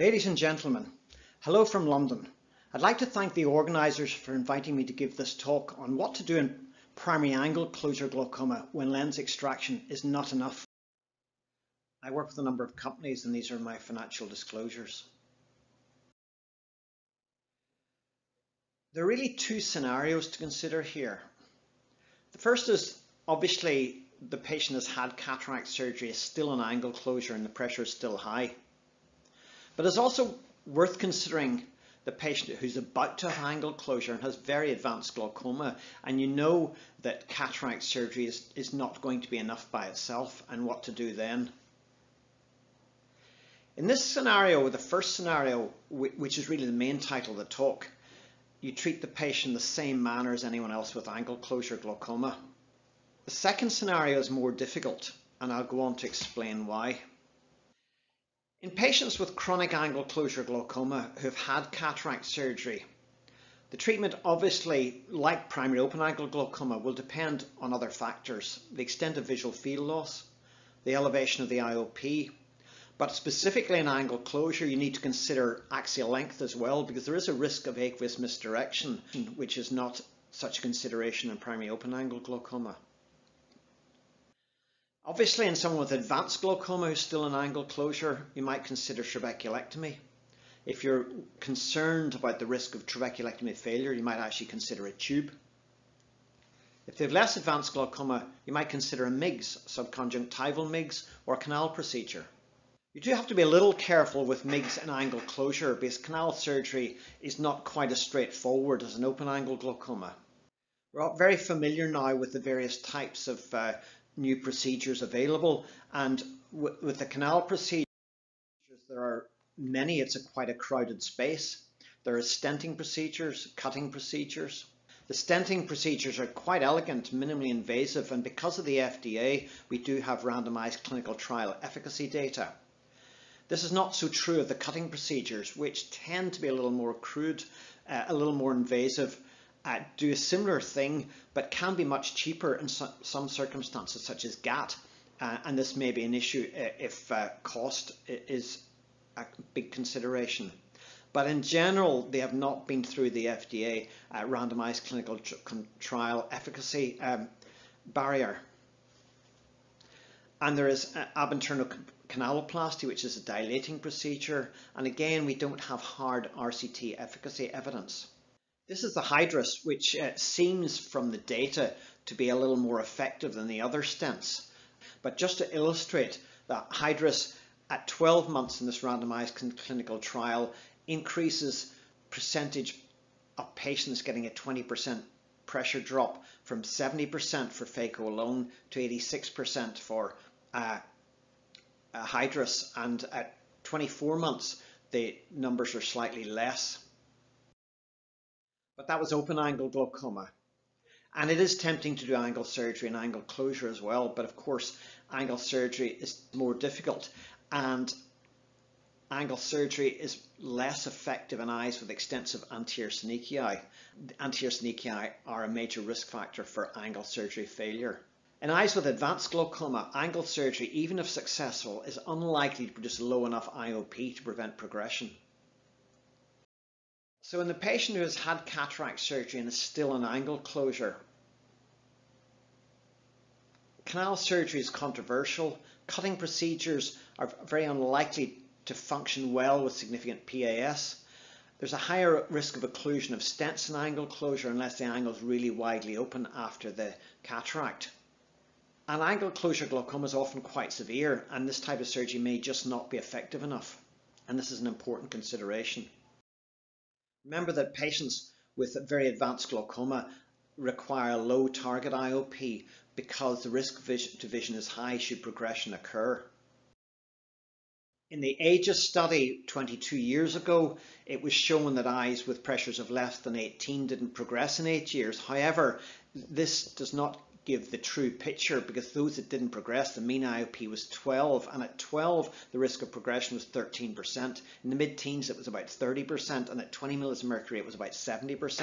Ladies and gentlemen, hello from London. I'd like to thank the organisers for inviting me to give this talk on what to do in primary angle closure glaucoma when lens extraction is not enough. I work with a number of companies and these are my financial disclosures. There are really two scenarios to consider here. The first is obviously the patient has had cataract surgery, is still an angle closure and the pressure is still high. But it's also worth considering the patient who's about to have angle closure and has very advanced glaucoma and you know that cataract surgery is, is not going to be enough by itself and what to do then. In this scenario, the first scenario, which is really the main title of the talk, you treat the patient the same manner as anyone else with angle closure glaucoma. The second scenario is more difficult and I'll go on to explain why. In patients with chronic angle closure glaucoma who have had cataract surgery, the treatment obviously, like primary open angle glaucoma, will depend on other factors, the extent of visual field loss, the elevation of the IOP, but specifically in angle closure, you need to consider axial length as well, because there is a risk of aqueous misdirection, which is not such a consideration in primary open angle glaucoma. Obviously, in someone with advanced glaucoma who's still in angle closure, you might consider trabeculectomy. If you're concerned about the risk of trabeculectomy failure, you might actually consider a tube. If they have less advanced glaucoma, you might consider a MIGS, subconjunctival MIGS, or canal procedure. You do have to be a little careful with MIGS and angle closure because canal surgery is not quite as straightforward as an open angle glaucoma. We're very familiar now with the various types of uh, new procedures available and with the canal procedures there are many, it's a quite a crowded space. There are stenting procedures, cutting procedures. The stenting procedures are quite elegant, minimally invasive, and because of the FDA, we do have randomized clinical trial efficacy data. This is not so true of the cutting procedures, which tend to be a little more crude, uh, a little more invasive, uh, do a similar thing, but can be much cheaper in so some circumstances, such as GATT. Uh, and this may be an issue uh, if uh, cost is a big consideration. But in general, they have not been through the FDA uh, randomized clinical trial efficacy um, barrier. And there is ab interno canaloplasty, which is a dilating procedure. And again, we don't have hard RCT efficacy evidence. This is the Hydrus, which uh, seems from the data to be a little more effective than the other stents. But just to illustrate that Hydrus at 12 months in this randomized clinical trial increases percentage of patients getting a 20% pressure drop from 70% for phaco alone to 86% for uh, Hydrus and at 24 months the numbers are slightly less. But that was open angle glaucoma. And it is tempting to do angle surgery and angle closure as well, but of course angle surgery is more difficult and angle surgery is less effective in eyes with extensive anterior synechia. Anterior synechia are a major risk factor for angle surgery failure. In eyes with advanced glaucoma, angle surgery, even if successful, is unlikely to produce low enough IOP to prevent progression. So in the patient who has had cataract surgery and is still in angle closure, canal surgery is controversial. Cutting procedures are very unlikely to function well with significant PAS. There's a higher risk of occlusion of stents in angle closure unless the angle is really widely open after the cataract. An angle closure glaucoma is often quite severe and this type of surgery may just not be effective enough. And this is an important consideration. Remember that patients with very advanced glaucoma require a low target IOP because the risk to vision is high should progression occur. In the AGIS study 22 years ago, it was shown that eyes with pressures of less than 18 didn't progress in eight years. However, this does not give the true picture because those that didn't progress, the mean IOP was 12 and at 12 the risk of progression was 13%. In the mid-teens it was about 30% and at 20 mils of mercury it was about 70%.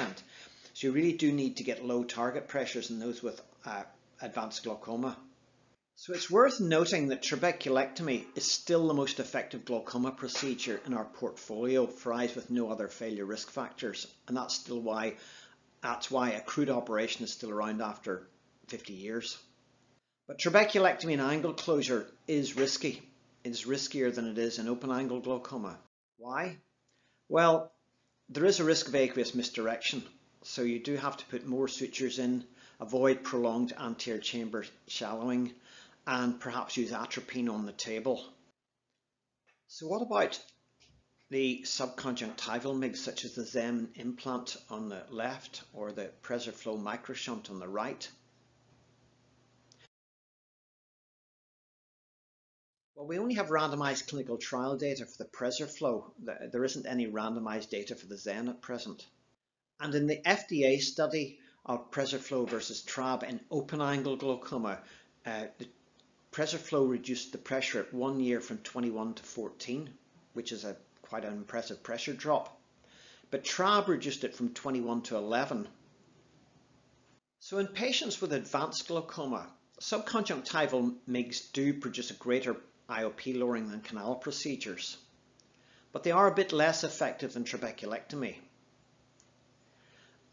So you really do need to get low target pressures in those with uh, advanced glaucoma. So it's worth noting that trabeculectomy is still the most effective glaucoma procedure in our portfolio for eyes with no other failure risk factors. And that's still why, that's why a crude operation is still around after 50 years. But trabeculectomy and angle closure is risky. It is riskier than it is in open angle glaucoma. Why? Well, there is a risk of aqueous misdirection. So you do have to put more sutures in, avoid prolonged anterior chamber shallowing, and perhaps use atropine on the table. So what about the subconjunctival MIGs such as the XEN implant on the left or the PreserFlo microshunt on the right? Well, we only have randomized clinical trial data for the PreserFlo. There isn't any randomized data for the XEN at present. And in the FDA study of PreserFlo versus TRAB in open angle glaucoma, uh, the PreserFlo reduced the pressure at one year from 21 to 14, which is a quite an impressive pressure drop. But TRAB reduced it from 21 to 11. So in patients with advanced glaucoma, subconjunctival MIGs do produce a greater IOP lowering than canal procedures, but they are a bit less effective than trabeculectomy.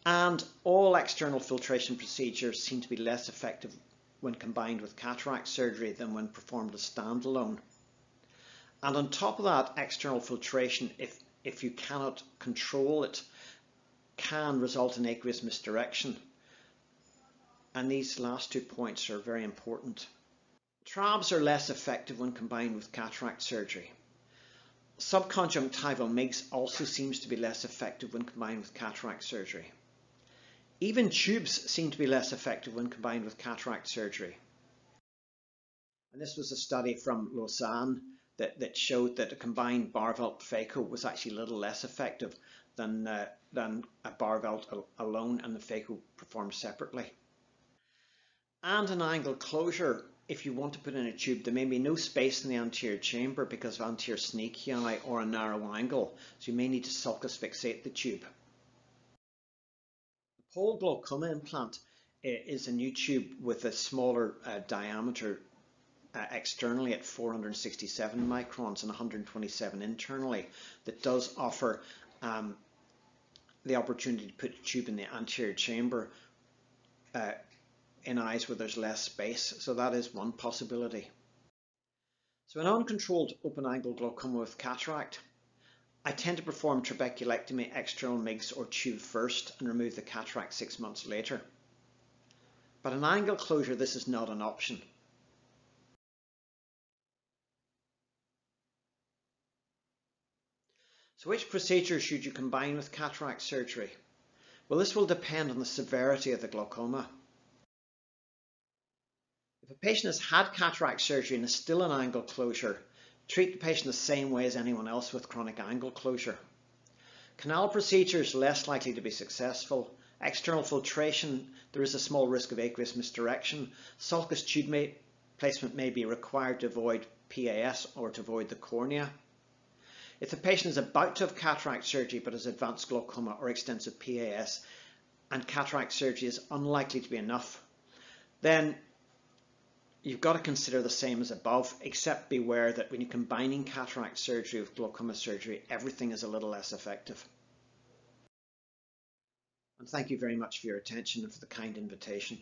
And all external filtration procedures seem to be less effective when combined with cataract surgery than when performed as standalone. And on top of that, external filtration, if, if you cannot control it, can result in aqueous misdirection. And these last two points are very important. TRABs are less effective when combined with cataract surgery. Subconjunctival MIGS also seems to be less effective when combined with cataract surgery. Even tubes seem to be less effective when combined with cataract surgery. And this was a study from Lausanne that, that showed that a combined Baerveldt phaco was actually a little less effective than, uh, than a Baerveldt al alone and the phaco performed separately. And an angle closure, if you want to put in a tube, there may be no space in the anterior chamber because of anterior synechiae or a narrow angle, so you may need to sulcus fixate the tube. The Paul glaucoma implant is a new tube with a smaller uh, diameter uh, externally at 467 microns and 127 internally that does offer um, the opportunity to put a tube in the anterior chamber uh, in eyes where there's less space. So that is one possibility. So an uncontrolled open angle glaucoma with cataract I tend to perform trabeculectomy, external MIGS or tube first and remove the cataract six months later. But an angle closure, this is not an option. So which procedure should you combine with cataract surgery? Well, this will depend on the severity of the glaucoma. If a patient has had cataract surgery and is still an angle closure, Treat the patient the same way as anyone else with chronic angle closure. Canal procedure is less likely to be successful. External filtration, there is a small risk of aqueous misdirection. Sulcus tube may, placement may be required to avoid PAS or to avoid the cornea. If the patient is about to have cataract surgery but has advanced glaucoma or extensive PAS and cataract surgery is unlikely to be enough, then you've got to consider the same as above, except beware that when you're combining cataract surgery with glaucoma surgery, everything is a little less effective. And thank you very much for your attention and for the kind invitation.